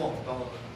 我们到。